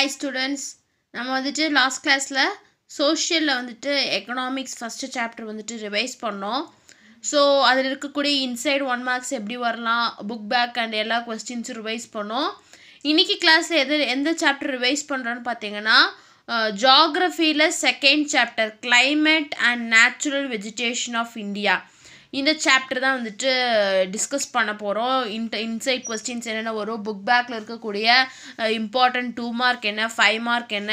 Hi students நம்ம வந்துட்டு last கிளாஸில் சோஷியலில் வந்துட்டு எக்கனாமிக்ஸ் ஃபஸ்ட்டு சாப்டர் வந்துட்டு ரிவைஸ் பண்ணோம். ஸோ அதில் இருக்கக்கூடிய இன்சைட் ஒன் மார்க்ஸ் எப்படி வரலாம் புக் பேக் அண்ட் எல்லா கொஸ்டின்ஸும் ரிவைஸ் பண்ணோம். இன்னைக்கு கிளாஸில் எது எந்த சாப்டர் ரிவைஸ் பண்ணுறோன்னு பார்த்தீங்கன்னா ஜாகிரஃபியில் second chapter climate and natural vegetation of India இந்த சாப்டர் தான் வந்துட்டு டிஸ்கஸ் பண்ண போகிறோம் இன்ட் இன்சைட் கொஸ்டின்ஸ் என்னென்ன வரும்? புக் பேக்கில் இருக்கக்கூடிய இம்பார்ட்டன்ட் டூ மார்க் என்ன ஃபைவ் மார்க் என்ன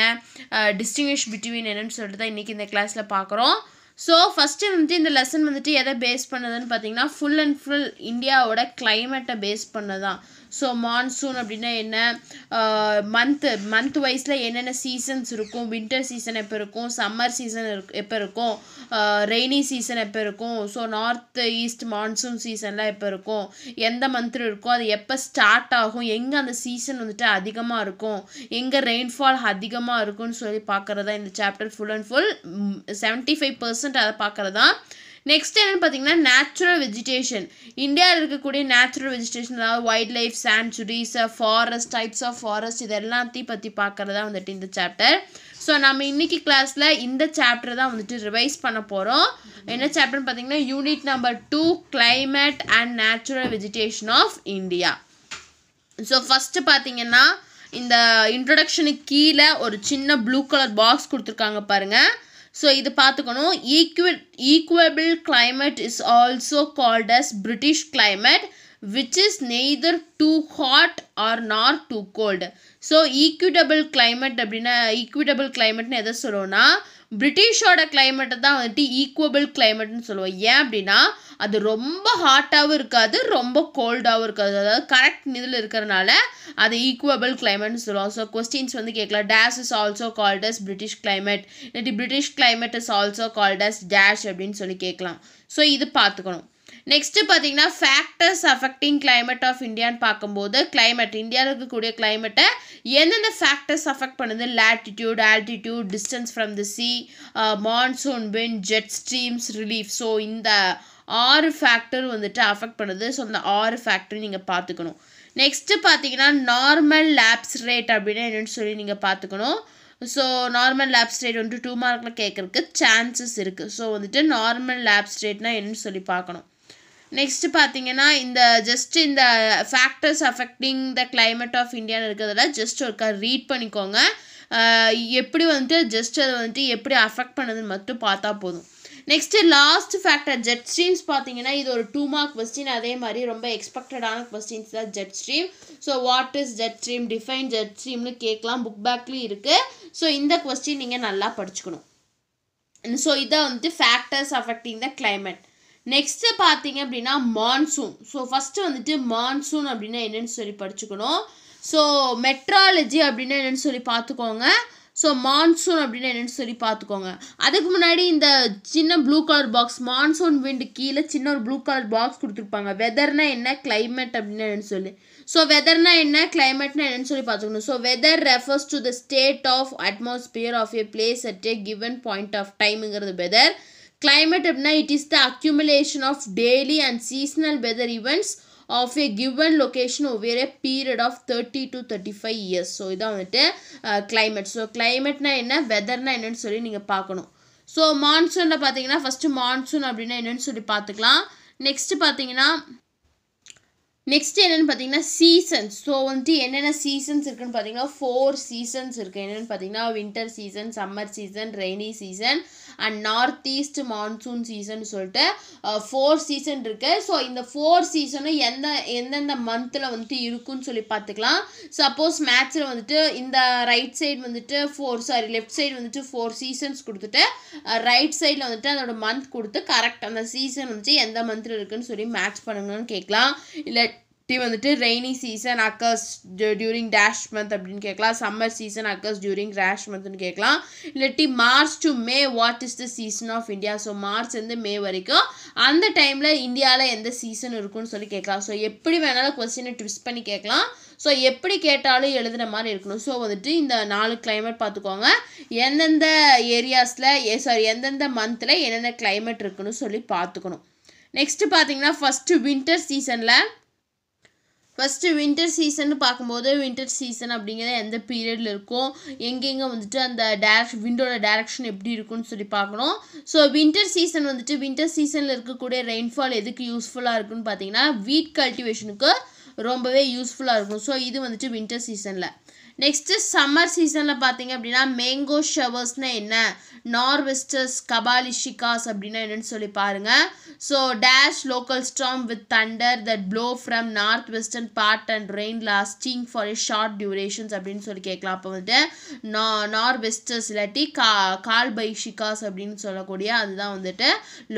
டிஸ்டிங்விஷ் பிட்வீன் என்னன்னு சொல்லிட்டு தான் இன்றைக்கி இந்த கிளாஸில் பார்க்குறோம் ஸோ ஃபஸ்ட்டு வந்துட்டு இந்த லெசன் வந்துட்டு எதை பேஸ் பண்ணதுன்னு பார்த்தீங்கன்னா ஃபுல் அண்ட் ஃபுல் இந்தியாவோட கிளைமேட்டை பேஸ் பண்ணதான் ஸோ மான்சூன் அப்படின்னா என்ன? மந்த்து மந்த் வைஸில் என்னென்ன சீசன்ஸ் இருக்கும்? வின்டர் சீசன் எப்போ இருக்கும்? சம்மர் சீசன் இருக்கு எப்போ இருக்கும்? ரெய்னி சீசன் எப்போ இருக்கும்? ஸோ நார்த் ஈஸ்ட் மான்சூன் சீசன்லாம் எப்போ இருக்கும்? எந்த மந்த்தில் இருக்கும் அது எப்போ ஸ்டார்ட் ஆகும்? எங்கே அந்த சீசன் வந்துட்டு அதிகமாக இருக்கும்? எங்கே ரெயின்ஃபால் அதிகமாக இருக்கும்னு சொல்லி பார்க்குறதா இந்த chapter full and full seventy five percent அதை பார்க்குறதா நெக்ஸ்ட் என்னென்னு பார்த்தீங்கன்னா நேச்சுரல் வெஜிடேஷன் இந்தியாவில் இருக்கக்கூடிய நேச்சுரல் வெஜிடேஷன் அதாவது wild life sanctuaries forest types of forest இது எல்லாத்தையும் பற்றி பார்க்குறதா வந்துட்டு இந்த சாப்டர் ஸோ நம்ம இன்னைக்கு கிளாஸில் இந்த சாப்டர் தான் வந்துட்டு ரிவைஸ் பண்ண போகிறோம் என்ன சாப்டர்னு பார்த்தீங்கன்னா unit number two climate and natural vegetation of India so first பார்த்தீங்கன்னா இந்த இன்ட்ரொடக்ஷனுக்கு கீழே ஒரு சின்ன ப்ளூ கலர் பாக்ஸ் கொடுத்துருக்காங்க பாருங்கள் ஸோ இது பார்த்துக்கணும். ஈக்குவ equable climate is also called as British climate which is neither too hot or not too cold so equitable climate அப்படின்னா ஈக்விட்டபிள் கிளைமேட்னு எதை சொல்லுவோம்னா பிரிட்டிஷோட கிளைமேட்டை தான் வந்துட்டு ஈக்குவபிள் கிளைமேட்னு சொல்லுவோம். ஏன் அப்படின்னா அது ரொம்ப ஹாட்டாகவும் இருக்காது ரொம்ப கோல்டாகவும் இருக்காது. அதாவது கரெக்ட் இதில் இருக்கிறனால அது ஈக்குவபிள் கிளைமேட்னு சொல்லுவோம். ஸோ கொஸ்டின்ஸ் வந்து கேட்கலாம். Dash is also called as British climate இல்லாட்டி British climate is also called as dash அப்படின்னு சொல்லி கேட்கலாம். ஸோ இது பார்த்துக்கணும். நெக்ஸ்ட்டு பார்த்தீங்கன்னா ஃபேக்டர்ஸ் அஃபெக்டிங் கிளைமேட் ஆஃப் இந்தியான்னு பார்க்கும்போது கிளைமேட் இந்தியாவில் இருக்கக்கூடிய கிளைமேட்டை எந்தெந்த ஃபேக்டர்ஸ் அஃபெக்ட் பண்ணுது? Latitude altitude distance from the sea monsoon wind jet streams relief so இந்த ஆறு ஃபேக்டர் வந்துட்டு அஃபெக்ட் பண்ணுது. ஸோ அந்த ஆறு ஃபேக்டர் நீங்கள் பார்த்துக்கணும். நெக்ஸ்ட்டு பார்த்தீங்கன்னா நார்மல் லேப்ஸ் ரேட் அப்படின்னா என்னென்னு சொல்லி நீங்கள் பார்த்துக்கணும். ஸோ நார்மல் லேப்ஸ் ரேட் வந்துட்டு டூ மார்க்கில் கேட்குறதுக்கு சான்சஸ் இருக்குது ஸோ வந்துட்டு நார்மல் லேப்ஸ் ரேட்னா என்னன்னு சொல்லி பார்க்கணும். நெக்ஸ்ட்டு பார்த்தீங்கன்னா இந்த ஜஸ்ட் இந்த factors affecting the climate of இந்தியான்னு இருக்கிறதுல ஜஸ்ட் ஒருக்கா ரீட் பண்ணிக்கோங்க. எப்படி வந்துட்டு ஜஸ்ட் அதை வந்துட்டு எப்படி அஃபெக்ட் பண்ணுதுன்னு மட்டும் பார்த்தா போதும். Next last factor jet streams பார்த்தீங்கன்னா இது ஒரு டூ மார்க் கொஸ்டின் அதே மாதிரி ரொம்ப எக்ஸ்பெக்டடான கொஸ்டின்ஸ் தான் jet stream so what is jet stream define jet ஸ்ட்ரீம்னு கேட்கலாம். புக் பேக்லேயும் இருக்குது ஸோ இந்த கொஸ்டின் நீங்கள் நல்லா படிச்சுக்கணும். ஸோ இதை வந்துட்டு factors affecting the climate next பார்த்தீங்க அப்படின்னா மான்சூன் ஸோ ஃபஸ்ட்டு வந்துட்டு மான்சூன் அப்படின்னா என்னென்னு சொல்லி படிச்சுக்கணும். ஸோ மெட்ராலஜி அப்படின்னா என்னென்னு சொல்லி பார்த்துக்கோங்க. ஸோ மான்சூன் அப்படின்னா என்னென்னு சொல்லி பார்த்துக்கோங்க. அதுக்கு முன்னாடி இந்த சின்ன blue colour box monsoon wind கீழே சின்ன ஒரு ப்ளூ கலர் பாக்ஸ் கொடுத்துருப்பாங்க. வெதர்னா என்ன கிளைமேட் அப்படின்னு என்னென்னு சொல்லி. ஸோ வெதர்னா என்ன கிளைமேட்னா என்னென்னு சொல்லி பார்த்துக்கணும். So weather refers to the state of atmosphere of a place at a given point of டைமுங்கிறது weather climate அப்படின்னா it is the accumulation of daily and seasonal weather events of a given location ஒவ்வொரு period of thirty to thirty five years so இதான் வந்துட்டு climate so கிளைமேட்னா என்ன வெதர்னா என்னன்னு சொல்லி நீங்கள் பார்க்கணும். So மான்சூனில் பார்த்தீங்கன்னா ஃபஸ்ட்டு மான்சூன் அப்படின்னா என்னென்னு சொல்லி பார்த்துக்கலாம். நெக்ஸ்ட்டு பார்த்தீங்கன்னா நெக்ஸ்ட் என்னென்னு பார்த்தீங்கன்னா சீசன்ஸ் ஸோ வந்துட்டு என்னென்ன சீசன்ஸ் இருக்குன்னு பார்த்தீங்கன்னா ஃபோர் சீசன்ஸ் இருக்குது என்னென்னு பார்த்தீங்கன்னா winter season summer season rainy season and north east monsoon season சொல்லிட்டு ஃபோர் சீசன் இருக்குது ஸோ இந்த ஃபோர் சீசனும் எந்த எந்தெந்த மந்தில் வந்துட்டு இருக்குன்னு சொல்லி பார்த்துக்கலாம். சப்போஸ் மேட்ச்சில் வந்துட்டு இந்த ரைட் சைடு வந்துட்டு ஃபோர் சாரி லெஃப்ட் சைடு வந்துட்டு ஃபோர் சீசன்ஸ் கொடுத்துட்டு ரைட் சைடில் வந்துட்டு அதோட மந்த் கொடுத்து கரெக்ட் அந்த சீசன் வந்துட்டு எந்த மந்தில் இருக்குன்னு சொல்லி மேட்ச் பண்ணுங்கன்னு கேட்கலாம். இல்லை டி வந்துட்டு rainy season occurs during dash month அப்படின்னு கேட்கலாம். Summer season occurs during dash மந்த்னு கேட்கலாம். இல்லாட்டி March to May what is the season of India so மார்ச்லேருந்து May வரைக்கும் அந்த டைமில் இந்தியாவில் எந்த சீசன் இருக்குன்னு சொல்லி கேட்கலாம். ஸோ எப்படி வேணாலும் கொஸ்டினை ட்விஸ்ட் பண்ணி கேட்கலாம். ஸோ எப்படி கேட்டாலும் எழுதுன மாதிரி இருக்கணும். ஸோ வந்துட்டு இந்த நாலு கிளைமேட் பார்த்துக்கோங்க. எந்தெந்த ஏரியாஸில் சாரி எந்தெந்த மந்தில் என்னென்ன கிளைமேட் இருக்குன்னு சொல்லி பார்த்துக்கணும். நெக்ஸ்ட்டு பார்த்தீங்கன்னா ஃபஸ்ட்டு வின்டர் சீசனில் ஃபஸ்ட்டு வின்டர் சீசன் பார்க்கும்போது வின்டர் சீசன் அப்படிங்கிறது எந்த பீரியடில் இருக்கும் எங்கெங்கே வந்துட்டு அந்த டேரக்ஷ் விண்டோட டேரக்ஷன் எப்படி இருக்கும்னு சொல்லி பார்க்கணும். ஸோ வின்டர் சீசன் வந்துட்டு வின்டர் சீசனில் இருக்கக்கூடிய ரெயின்ஃபால் எதுக்கு யூஸ்ஃபுல்லாக இருக்குன்னு பார்த்தீங்கன்னா வீட் கல்டிவேஷனுக்கு ரொம்பவே யூஸ்ஃபுல்லாக இருக்கும். ஸோ இது வந்துட்டு வின்டர் சீசனில் நெக்ஸ்ட்டு சம்மர் சீசனில் பார்த்தீங்க அப்படின்னா மேங்கோ ஷவர்ஸ்னால் என்ன? நார்வெஸ்டர்ஸ் கபாலிஷிகாஸ் அப்படின்னா என்னென்னு சொல்லி பாருங்கள் so dash local storm with thunder that blow from north western part and rain lasting for a short durations அப்படின்னு சொல்லி கேட்கலாம். அப்போ வந்துட்டு நா நார்வெஸ்டர்ஸ் இல்லாட்டி கா கால்பைஷிகாஸ் அப்படின்னு சொல்லக்கூடிய அதுதான் வந்துட்டு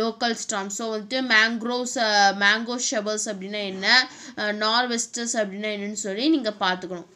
லோக்கல் ஸ்டாம் ஸோ வந்துட்டு மேங்க்ரோஸ் மேங்கோ ஷவர்ஸ் அப்படின்னா என்ன? நார்வெஸ்டர்ஸ் அப்படின்னா என்னன்னு சொல்லி நீங்கள் பார்த்துக்கணும்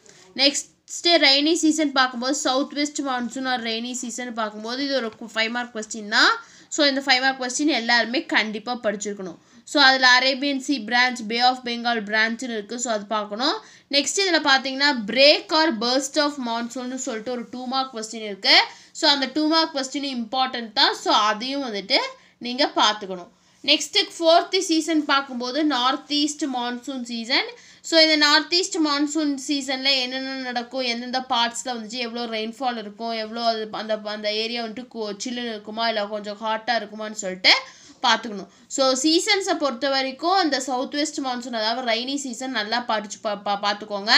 நெக்ஸ்ட் நெக்ஸ்ட்டு ரெய்னி சீசன் பார்க்கும்போது south west monsoon or rainy season பார்க்கும்போது இது ஒரு ஃபைவ் மார்க் கொஸ்டின் தான். ஸோ இந்த ஃபைவ் மார்க் கொஸ்டின் எல்லாருமே கண்டிப்பாக படிச்சிருக்கணும். ஸோ அதில் Arabian sea branch bay of Bengal பிரான்ச்சுன்னு இருக்குது ஸோ அது பார்க்கணும். நெக்ஸ்ட் இதில் பார்த்தீங்கன்னா பிரேக் ஆர் பர்ஸ்ட் ஆஃப் மான்சூன்னு சொல்லிட்டு ஒரு டூ மார்க் கொஸ்டின் இருக்குது ஸோ அந்த டூ மார்க் கொஸ்டின் இம்பார்ட்டன்ட் தான். ஸோ அதையும் வந்துட்டு நீங்கள் பார்த்துக்கணும். நெக்ஸ்ட்டு ஃபோர்த்து சீசன் பார்க்கும்போது north east monsoon season so இந்த நார்த் ஈஸ்ட் மான்சூன் சீசனில் என்னென்ன நடக்கும்? எந்தெந்த பார்ட்ஸில் வந்துச்சு? எவ்வளோ ரெயின்ஃபால் இருக்கும்? எவ்வளோ அது அந்த அந்த ஏரியா வந்துட்டு சில்லுன்னு இருக்குமா? இல்லை கொஞ்சம் ஹாட்டாக இருக்குமான்னு சொல்லிட்டு பார்த்துக்கணும். ஸோ சீசன்ஸை பொறுத்த வரைக்கும் அந்த சவுத் வெஸ்ட் மான்சூன் அதாவது ரைனி சீசன் நல்லா படிச்சு பா பா பார்த்துக்கோங்க.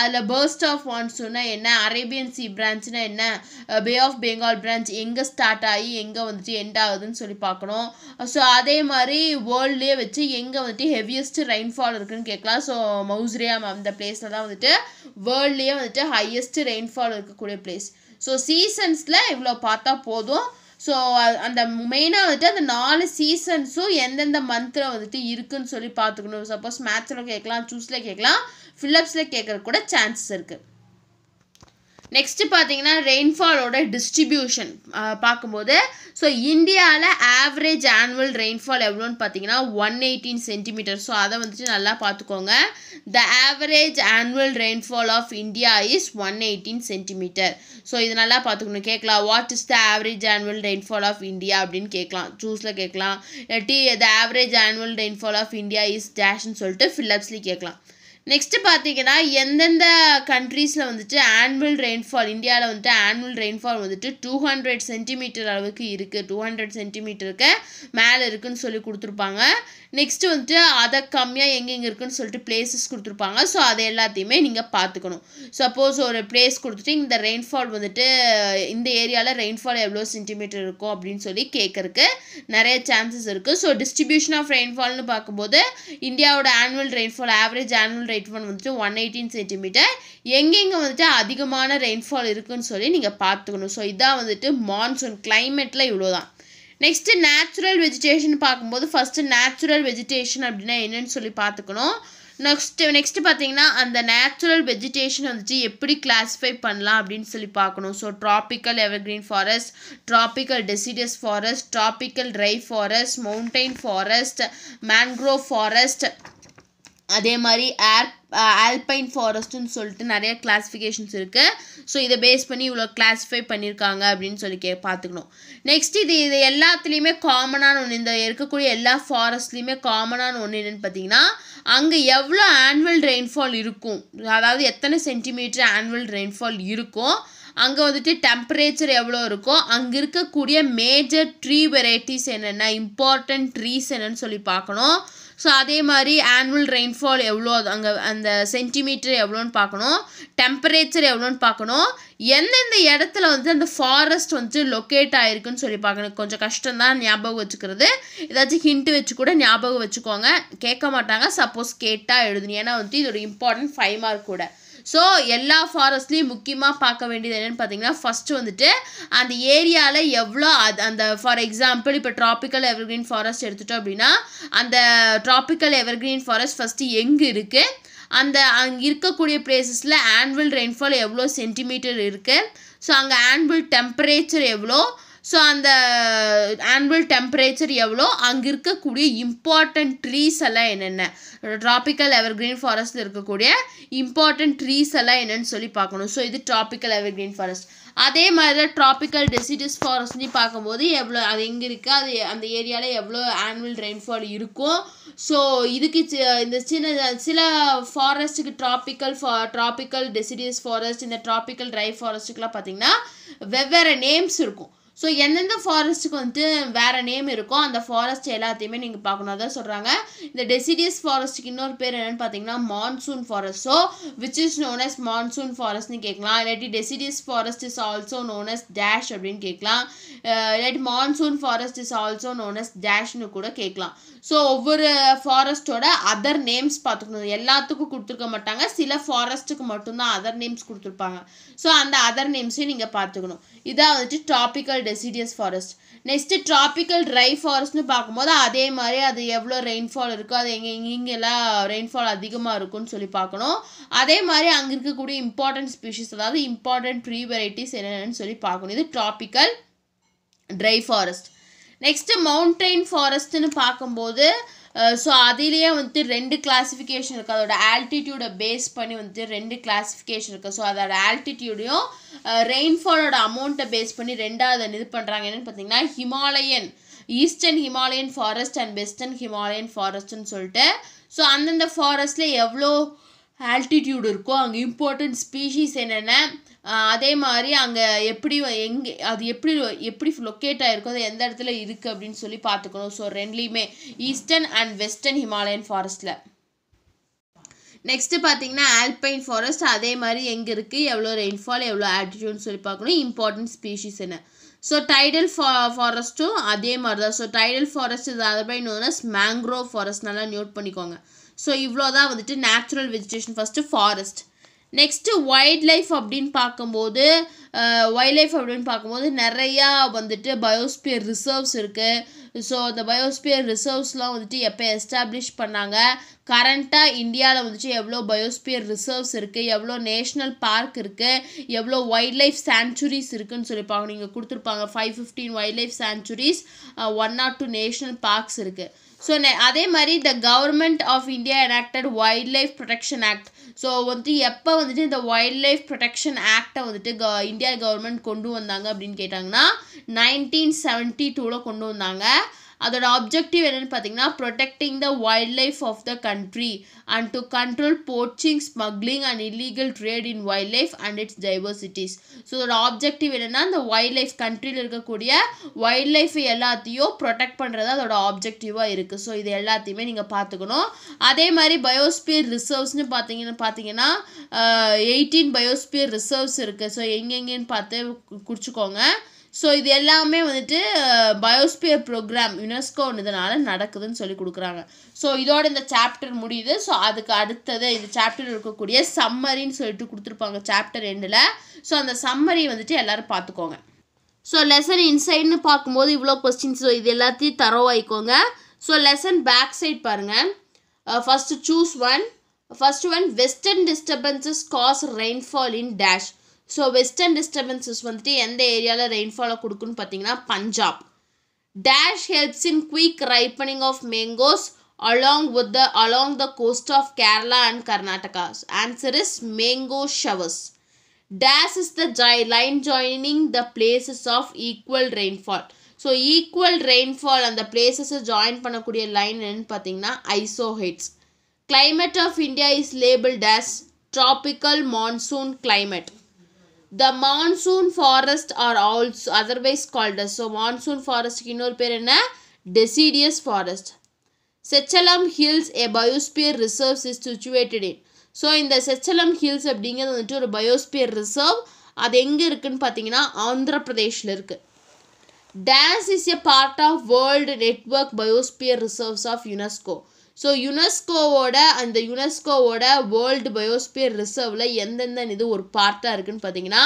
அதில் பர்ஸ்ட் ஆஃப் மான்சூன்னா என்ன? அரேபியன் சி பிரான்ச்னா என்ன? பே ஆஃப் பெங்கால் பிரான்ச் எங்கே ஸ்டார்ட் ஆகி எங்கே வந்துட்டு எண்ட் ஆகுதுன்னு சொல்லி பார்க்கணும். ஸோ அதே மாதிரி வேர்ல்ட்லேயே வச்சு எங்கே வந்துட்டு ஹெவியஸ்ட் ரெயின்ஃபால் இருக்குன்னு கேட்கலாம். ஸோ மவுஸ்ரியா அந்த பிளேஸில் தான் வந்துட்டு வேர்ல்ட்லேயே வந்துட்டு ஹையஸ்ட் ரெயின்ஃபால் இருக்கக்கூடிய பிளேஸ் ஸோ சீசன்ஸில் இவ்வளோ பார்த்தா போதும். ஸோ அந்த மெயினாக வந்துட்டு அந்த நாலு சீசன்ஸும் எந்தெந்த மந்தில் வந்துட்டு இருக்குன்னு சொல்லி பார்த்துக்கணும். சப்போஸ் மேத்ஸில் கேட்கலாம் ஜூஸில் கேட்கலாம் ஃபில்லப்ஸில் கேட்குறதுக்கு கூட சான்சஸ் இருக்குது நெக்ஸ்ட்டு பார்த்தீங்கன்னா ரெயின்ஃபாலோட டிஸ்ட்ரிபியூஷன் பார்க்கும்போது ஸோ இந்தியாவில் ஆவரேஜ் ஆனுவல் ரெயின்ஃபால் எவ்வளோன்னு பார்த்தீங்கன்னா ஒன் எயிட்டீன் சென்டிமீட்டர் ஸோ அதை வந்துட்டு நல்லா பார்த்துக்கோங்க. The average annual rainfall of India is one eighteen centimetre so இது நல்லா பார்த்துக்கணும். கேட்கலாம். What is the average annual rainfall of India அப்படின்னு கேட்கலாம். சூஸில் கேட்கலாம். இல்லாட்டி the average annual rainfall of India is டேஷ்னு சொல்லிட்டு ஃபில்லப்ஸ்லேயும் கேட்கலாம். நெக்ஸ்ட்டு பார்த்தீங்கன்னா எந்தெந்த கண்ட்ரீஸில் வந்துட்டு ஆனுவல் ரெயின்ஃபால் இந்தியாவில் வந்துட்டு ஆனுவல் ரெயின்ஃபால் வந்துட்டு டூ ஹண்ட்ரட் சென்டிமீட்டர் அளவுக்கு இருக்குது டூ ஹண்ட்ரட் சென்டிமீட்டருக்கு மேலே இருக்குதுன்னு சொல்லி கொடுத்துருப்பாங்க. நெக்ஸ்ட்டு வந்துட்டு அதை கம்மியாக எங்கெங்கே இருக்குன்னு சொல்லிட்டு பிளேசஸ் கொடுத்துருப்பாங்க. ஸோ அதை எல்லாத்தையுமே நீங்கள் பார்த்துக்கணும் சப்போஸ் ஒரு பிளேஸ் கொடுத்துட்டு இந்த ரெயின்ஃபால் வந்துட்டு இந்த ஏரியாவில் ரெயின்ஃபால் எவ்வளோ சென்டிமீட்டர் இருக்கும் அப்படின்னு சொல்லி கேட்குறக்கு நிறைய சான்சஸ் இருக்குது ஸோ டிஸ்ட்ரிபியூஷன் ஆஃப் ரெயின்ஃபால்னு பார்க்கும்போது இந்தியாவோட annual rainfall average annual rainfall வந்துட்டு ஒன் எயிட்டீன் சென்டிமீட்டர் எங்கெங்கே வந்துட்டு அதிகமான ரெயின்ஃபால் இருக்குன்னு சொல்லி நீங்கள் பார்த்துக்கணும். ஸோ இதான் வந்துட்டு மான்சூன் கிளைமேட்டில் இவ்வளோ தான் நெக்ஸ்ட்டு நேச்சுரல் வெஜிடேஷன் பார்க்கும்போது ஃபஸ்ட்டு நேச்சுரல் வெஜிடேஷன் அப்படின்னா என்னன்னு சொல்லி பார்த்துக்கணும். நெக்ஸ்ட்டு நெக்ஸ்ட்டு பார்த்தீங்கன்னா அந்த நேச்சுரல் வெஜிடேஷன் வந்துட்டு எப்படி கிளாஸிஃபை பண்ணலாம் அப்படின்னு சொல்லி பார்க்கணும். So tropical evergreen forest tropical deciduous forest tropical dry forest mountain forest mangrove forest அதே மாதிரி ஏர் ஆல்பைன் ஃபாரஸ்ட்டுன்னு சொல்லிட்டு நிறைய கிளாஸிஃபிகேஷன்ஸ் இருக்குது ஸோ இதை பேஸ் பண்ணி இவ்வளோ கிளாஸிஃபை பண்ணியிருக்காங்க அப்படின்னு சொல்லி கே பார்த்துக்கணும் நெக்ஸ்ட் இது இது எல்லாத்துலேயுமே காமனான ஒன்று இந்த இருக்கக்கூடிய எல்லா ஃபாரஸ்ட்லேயுமே காமனான ஒன்று என்னென்னு பார்த்தீங்கன்னா அங்கே எவ்வளோ ஆனுவல் ரெயின்ஃபால் இருக்கும்? அதாவது எத்தனை சென்டிமீட்டர் ஆனுவல் ரெயின்ஃபால் இருக்கும்? அங்கே வந்துட்டு டெம்பரேச்சர் எவ்வளோ இருக்கோ அங்கே இருக்கக்கூடிய மேஜர் ட்ரீ வெரைட்டிஸ் என்னென்ன இம்பார்ட்டன்ட் ட்ரீஸ் என்னென்னு சொல்லி பார்க்கணும் ஸோ அதே மாதிரி ஆனுவல் ரெயின்ஃபால் எவ்வளோ அங்கே அந்த சென்டிமீட்டர் எவ்வளோன்னு பார்க்கணும். டெம்பரேச்சர் எவ்வளோன்னு பார்க்கணும். எந்தெந்த இடத்துல வந்து அந்த ஃபாரஸ்ட் வந்துட்டு லொக்கேட் ஆகிருக்குன்னு சொல்லி பார்க்கணும். கொஞ்சம் கஷ்டம் தான் ஞாபகம் வச்சுக்கிறது. ஏதாச்சும் ஹிண்ட்டு வச்சு கூட ஞாபகம் வச்சுக்கோங்க. கேட்க மாட்டாங்க. சப்போஸ் கேட்டால் எழுதுங்க ஏன்னா வந்து இது ஒரு இம்பார்ட்டன்ட் ஃபைவ் மார்க் கூட. ஸோ எல்லா ஃபாரஸ்ட்லேயும் முக்கியமாக பார்க்க வேண்டியது என்னென்னு பார்த்தீங்கன்னா ஃபஸ்ட்டு வந்துட்டு அந்த ஏரியாவில் எவ்வளோ அது அந்த ஃபார் எக்ஸாம்பிள் இப்போ ட்ராபிக்கல் எவர்கிரீன் ஃபாரஸ்ட் எடுத்துட்டோம் அப்படின்னா அந்த ட்ராபிக்கல் எவர்கிரீன் ஃபாரஸ்ட் ஃபஸ்ட்டு எங்கே இருக்குது அந்த அங்கே இருக்கக்கூடிய பிளேசஸில் ஆனுவல் ரெயின்ஃபால் எவ்வளோ சென்டிமீட்டர் இருக்குது ஸோ அங்கே ஆன்வல் டெம்பரேச்சர் எவ்வளோ ஸோ அந்த ஆனுவல் டெம்பரேச்சர் எவ்வளோ? அங்கே இருக்கக்கூடிய இம்பார்ட்டன்ட் ட்ரீஸ் எல்லாம் என்னென்ன? ட்ராபிக்கல் எவர்கிரீன் ஃபாரஸ்ட்டில் இருக்கக்கூடிய இம்பார்ட்டன்ட் ட்ரீஸ் எல்லாம் என்னென்னு சொல்லி பார்க்கணும். ஸோ இது ட்ராபிக்கல் எவர்கிரீன் ஃபாரஸ்ட் அதே மாதிரி தான் ட்ராபிக்கல் டெசிடஸ் ஃபாரஸ்ட்னு பார்க்கும்போது எவ்வளோ அது எங்கே இருக்குது அது அந்த ஏரியாவில் எவ்வளோ ஆனுவல் ரெயின்ஃபால் இருக்கும்? ஸோ இதுக்கு இந்த சின்ன சில ஃபாரஸ்ட்டுக்கு ட்ராபிக்கல் ஃபா ட்ராபிக்கல் டெசிடியஸ் ஃபாரஸ்ட் இந்த ட்ராபிக்கல் ட்ரை ஃபாரஸ்ட்டுக்கெலாம் பார்த்திங்கன்னா வெவ்வேறு நேம்ஸ் இருக்கும். ஸோ எந்தெந்த ஃபாரஸ்ட்டுக்கு வந்துட்டு வேறு நேம் இருக்கோ அந்த ஃபாரஸ்ட் எல்லாத்தையுமே நீங்கள் பார்க்கணும். அதான் சொல்கிறாங்க இந்த டெசிடியஸ் ஃபாரஸ்ட்டுக்கு இன்னொரு பேர் என்னென்னு பார்த்தீங்கன்னா monsoon forest so which is known as monsoon ஃபாரஸ்ட்னு கேட்கலாம். இல்லாட்டி deciduous forest is also known as dash அப்படின்னு கேட்கலாம். இல்லாட்டி monsoon forest is also known as டேஷ்னு கூட கேட்கலாம். ஸோ ஒவ்வொரு ஃபாரஸ்ட்டோட அதர் நேம்ஸ் பார்த்துக்கணும். எல்லாத்துக்கும் கொடுத்துருக்க மாட்டாங்க. சில ஃபாரஸ்ட்டுக்கு மட்டும்தான் அதர் நேம்ஸ் கொடுத்துருப்பாங்க. ஸோ அந்த அதர் நேம்ஸையும் நீங்கள் பார்த்துக்கணும். இதான் வந்துட்டு tropical deciduous forest next tropical dry ஃபாரஸ்ட்னு பார்க்கும்போது அதே மாதிரி அது எவ்வளோ ரெயின்ஃபால் இருக்கோ அது எங்கே எங்கெங்கெல்லாம் ரெயின்ஃபால் அதிகமாக இருக்கும்னு சொல்லி பார்க்கணும். அதே மாதிரி அங்கே இருக்கக்கூடிய இம்பார்ட்டன்ட் ஸ்பீஷிஸ் அதாவது இம்பார்ட்டன்ட் ட்ரீ வெரைட்டிஸ் என்னென்னு சொல்லி பார்க்கணும். இது tropical dry forest next mountain ஃபாரஸ்ட்னு பார்க்கும்போது ஸோ அதிலேயே வந்துட்டு ரெண்டு கிளாஸிஃபிகேஷன் இருக்குது அதோட ஆல்டிடியூடை பேஸ் பண்ணி வந்துட்டு ரெண்டு கிளாஸிஃபிகேஷன் இருக்குது ஸோ அதோட ஆல்டிடியூடையும் ரெயின்ஃபாலோட அமௌண்ட்டை பேஸ் பண்ணி ரெண்டாவது இது பண்ணுறாங்க என்னென்னு பார்த்தீங்கன்னா Himalayan eastern Himalayan forest and western Himalayan ஃபாரஸ்ட்னு சொல்லிட்டு. ஸோ அந்தந்த ஃபாரஸ்ட்டில் எவ்வளோ ஆல்டிடியூடு இருக்கோ அங்கே இம்பார்ட்டன்ட் ஸ்பீஷீஸ் என்னென்ன அதே மாதிரி அங்கே எப்படி எங்கே அது எப்படி எப்படி லொக்கேட் ஆகிருக்கோ அது எந்த இடத்துல இருக்குது அப்படின்னு சொல்லி பார்த்துக்கணும். ஸோ ரெண்டுலேயுமே ஈஸ்டர்ன் அண்ட் வெஸ்டர்ன் ஹிமாலயன் ஃபாரஸ்ட்டில் நெக்ஸ்ட்டு பார்த்தீங்கன்னா ஆல்பைன் ஃபாரஸ்ட் அதே மாதிரி எங்கே இருக்குது எவ்வளோ ரெயின்ஃபால் எவ்வளோ ஆல்டிடியூட்னு சொல்லி பார்க்கணும். இம்பார்ட்டன்ட் ஸ்பீஷிஸ் என்ன? ஸோ டைடல் ஃபா ஃபாரஸ்ட்டும் அதே மாதிரி தான். ஸோ டைடல் ஃபாரஸ்ட் இது otherwise known as mangrove forest நல்லா நோட் பண்ணிக்கோங்க. ஸோ இவ்வளோ தான் வந்துட்டு natural vegetation first forest next wild life அப்படின்னு பார்க்கும்போது வைல்ட் லைஃப் அப்படின்னு பார்க்கும்போது நிறையா வந்துட்டு பயோஸ்பியர் ரிசர்வ்ஸ் இருக்குது ஸோ அந்த பயோஸ்பியர் ரிசர்வ்ஸ்லாம் வந்துட்டு எப்போ எஸ்டாப்ளிஷ் பண்ணாங்க? கரண்ட்டாக இந்தியாவில் வந்துட்டு எவ்வளோ பயோஸ்பியர் ரிசர்வ்ஸ் இருக்குது எவ்வளோ நேஷ்னல் பார்க் இருக்குது எவ்வளோ வைல்ட் லைஃப் சேன்ச்சுரிஸ் இருக்குன்னு சொல்லி பார்க்கணும் கொடுத்துருப்பாங்க five fifteen wild life sanctuaries one naught two national parks இருக்குது ஸோ அதே மாதிரி the government of India enacted wild life protection act so வந்துட்டு எப்போ வந்துட்டு இந்த வைல்ட் லைஃப் ப்ரொடெக்ஷன் ஆக்டை வந்துட்டு க இந்தியா கவர்மெண்ட் கொண்டு வந்தாங்க அப்படின்னு கேட்டாங்கன்னா நைன்டீன் செவன்ட்டி டூவில் கொண்டு வந்தாங்க அதோட அப்ஜெக்டிவ் என்னன்னு பார்த்தீங்கன்னா protecting the wild life of the country and to control poaching smuggling and illegal trade in wild life and its diversities so அதோட ஆப்ஜெக்டிவ் என்னென்னா அந்த வைல்ட் லைஃப் கண்ட்ரியில் இருக்கக்கூடிய வைல்ட் லைஃப் எல்லாத்தையும் ப்ரொடெக்ட் பண்ணுறது அதோட ஆப்ஜெக்டிவாக இருக்குது ஸோ இது எல்லாத்தையுமே நீங்கள் பார்த்துக்கணும். அதே மாதிரி பயோஸ்பியர் ரிசர்வ்ஸ்னு பார்த்தீங்கன்னு பார்த்தீங்கன்னா எயிட்டீன் பயோஸ்பியர் ரிசர்வ்ஸ் இருக்குது ஸோ எங்கெங்கேன்னு பார்த்து குறிச்சிக்கோங்க ஸோ இது எல்லாமே வந்துட்டு பயோஸ்பியர் ப்ரோக்ராம் யுனெஸ்கோ இதனால நடக்குதுன்னு சொல்லி கொடுக்குறாங்க. ஸோ இதோட இந்த சாப்டர் முடியுது. ஸோ அதுக்கு அடுத்தது இந்த சாப்டர் இருக்கக்கூடிய சம்மரின்னு சொல்லிட்டு கொடுத்துருப்பாங்க சாப்டர் எண்டில் ஸோ அந்த சம்மரி வந்துட்டு எல்லோரும் பார்த்துக்கோங்க ஸோ லெசன் இன்சைட்னு பார்க்கும்போது இவ்வளோ கொஸ்டின்ஸ் இது எல்லாத்தையும் தரவாயிக்கோங்க. ஸோ லெசன் பேக் சைட் பாருங்கள் first choose one first one western disturbances cause rainfall in dash so western disturbances வந்துட்டு எந்த ஏரியாவில் ரெயின்ஃபாலை கொடுக்குன்னு பார்த்தீங்கன்னா Punjab dash helps in quick ripening of mangoes along with the along the coast of Kerala and Karnataka. Answer is mango showers. Dash is the gi- line joining the places of equal rainfall. So equal rainfall அந்த பிளேசஸை join பண்ணக்கூடிய line என்னன்னு பார்த்தீங்கன்னா isohyets climate of India is labeled as tropical monsoon climate. The monsoon forest are also otherwise called so monsoon ஃபாரஸ்ட்டுக்கு இன்னொரு பேர் என்ன? Deciduous forest Seshachalam hills a biosphere reserves is situated in so இந்த Seshachalam hills அப்படிங்கிறது வந்துட்டு ஒரு biosphere reserve அது எங்கே இருக்குதுன்னு பார்த்தீங்கன்னா ஆந்திர பிரதேஷில் இருக்குது this is a part of world network biosphere reserves of UNESCO so யுனெஸ்கோவோட அந்த யுனெஸ்கோவோட வேர்ல்டு பயோஸ்பியர் ரிசர்வில் எந்தெந்த இது ஒரு பார்ட்டாக இருக்குன்னு பார்த்தீங்கன்னா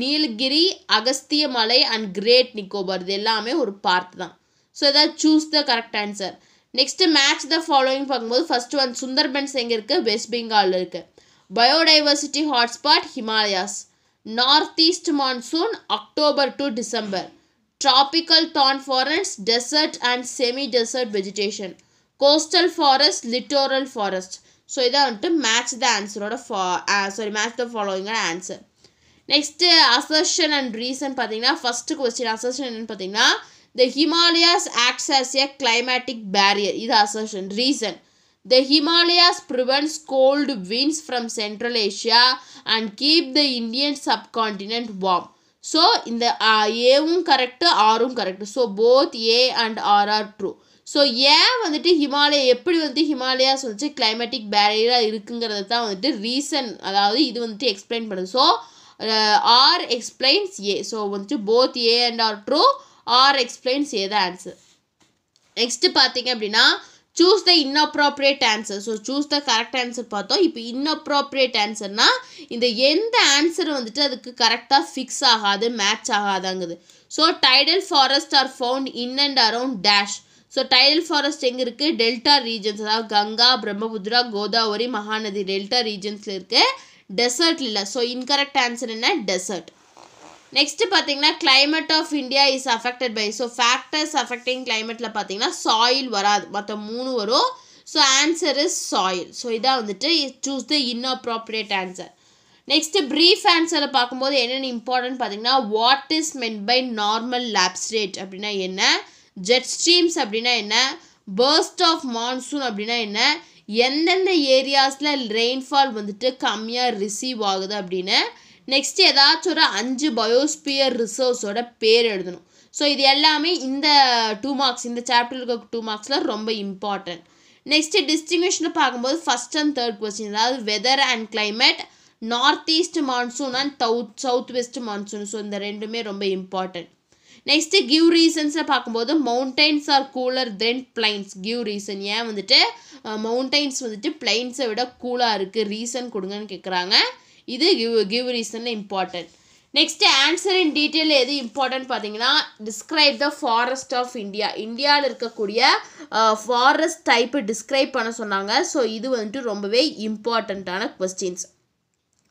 நீலகிரி அகஸ்திய மலை அண்ட் கிரேட் நிக்கோபார் இது எல்லாமே ஒரு பார்ட் தான். ஸோ இதை choose the correct answer next match the following பார்க்கும்போது ஃபர்ஸ்ட் ஒன் சுந்தர்பன்ஸ் எங்கே இருக்குது வெஸ்ட் பெங்காலில் இருக்குது biodiversity hotspot Himalayas north east monsoon October to December tropical thorn forest desert and semi desert vegetation coastal forest littoral forest so இதான் வந்துட்டு match the ஆன்சரோட ஃபா sorry match the ஃபாலோவிங்கோட answer next assertion and reason பார்த்தீங்கன்னா first question assertion என்னன்னு பார்த்தீங்கன்னா the Himalayas acts as a climatic barrier இது assertion reason The Himalayas prevents cold winds from central Asia and keep the Indian subcontinent warm so இந்த ஏவும் correct ஆரும் correct so both A and R are true so ஏன் வந்துட்டு ஹிமாலயா எப்படி வந்துட்டு Himalayas வந்துட்டு climatic பேரியராக இருக்குங்கிறத தான் வந்துட்டு ரீசன் அதாவது இது வந்துட்டு எக்ஸ்பிளைன் பண்ணுது. So R explains A so வந்துட்டு both A and R true R explains A தான் ஆன்சர் நெக்ஸ்ட்டு பார்த்தீங்க அப்படின்னா choose the inappropriate answer so choose the correct answer பார்த்தோம். இப்போ இன்அப்ராப்ரியேட் ஆன்சர்னால் இந்த எந்த ஆன்சர் வந்துட்டு அதுக்கு கரெக்டாக ஃபிக்ஸ் ஆகாது match ஆகாதாங்குது. So tidal forest are found in and around dash so tidal forest எங்கே இருக்குது டெல்டா ரீஜன்ஸ் அதாவது கங்கா பிரம்மபுத்ரா கோதாவரி மகாநதி. டெல்டா ரீஜன்ஸில் இருக்குது டெசர்ட் இல்லை. ஸோ இன்கரெக்ட் ஆன்சர் என்ன? டெசர்ட் நெக்ஸ்ட் பார்த்தீங்கன்னா climate of India is affected by so factors affecting கிளைமேட்டில் பார்த்தீங்கன்னா soil வராது. மற்ற மூணு வரும். So answer is soil so இதான் வந்துட்டு choose the inappropriate answer next brief ஆன்சரை பார்க்கும்போது என்னென்ன இம்பார்ட்டன்ட் பார்த்தீங்கன்னா what is meant by normal lapse rate அப்படின்னா என்ன? ஜெட் ஸ்ட்ரீம்ஸ் அப்படின்னா என்ன? பேர்ஸ்ட் ஆஃப் மான்சூன் அப்படின்னா என்ன? எந்தெந்த ஏரியாஸில் ரெயின்ஃபால் வந்துட்டு கம்மியாக ரிசீவ் ஆகுது அப்படின்னு நெக்ஸ்ட் ஏதாச்சும் ஒரு அஞ்சு பயோஸ்பியர் ரிசர்வ்ஸோட பேர் எழுதணும். ஸோ இது எல்லாமே இந்த டூ மார்க்ஸ் இந்த சாப்டர் இருக்க டூ மார்க்ஸில் ரொம்ப இம்பார்ட்டன்ட் நெக்ஸ்ட்டு டிஸ்டிங்விஷனில் பார்க்கும்போது ஃபஸ்ட் அண்ட் தேர்ட் கொஸ்டின் அதாவது weather and climate north east monsoon and south south west monsoon so இந்த ரெண்டுமே ரொம்ப இம்பார்ட்டன்ட் நெக்ஸ்ட்டு கிவ் ரீசன்ஸில் பார்க்கும்போது mountains are cooler than plains give reason ஏன் வந்துட்டு? மவுண்டைன்ஸ் வந்துட்டு பிளைன்ஸை விட கூலாக இருக்குது ரீசன் கொடுங்கன்னு கேட்குறாங்க இது give give ரீசனில் important next answer in detail எது இம்பார்ட்டன்ட் பார்த்தீங்கன்னா describe the forest of India இந்தியாவில் இருக்கக்கூடிய ஃபாரஸ்ட் டைப்பை டிஸ்கிரைப் பண்ண சொன்னாங்க. ஸோ இது வந்துட்டு ரொம்பவே இம்பார்ட்டண்ட்டான questions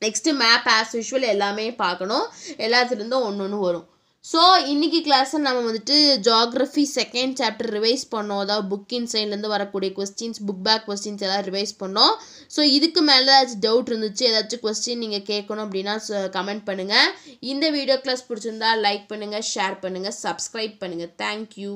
next map as usual எல்லாமே பார்க்கணும். எல்லாத்துலேருந்தும் ஒன்று ஒன்று வரும். ஸோ இன்றைக்கி கிளாஸை நம்ம வந்துட்டு ஜாகிரஃபி செகண்ட் சாப்டர் ரிவைஸ் பண்ணோம். அதாவது புக் இன்சைட்லேருந்து வரக்கூடிய கொஸ்டின்ஸ் புக் பேக் கொஸ்டின்ஸ் எல்லாம் ரிவைஸ் பண்ணோம். ஸோ இதுக்கு மேலே ஏதாச்சும் டவுட் இருந்துச்சு ஏதாச்சும் கொஸ்டின் நீங்கள் கேட்கணும் அப்படின்னா கமெண்ட் பண்ணுங்கள் இந்த வீடியோ கிளாஸ் பிடிச்சிருந்தா லைக் பண்ணுங்கள் ஷேர் பண்ணுங்கள் சப்ஸ்கிரைப் பண்ணுங்கள் தேங்க்யூ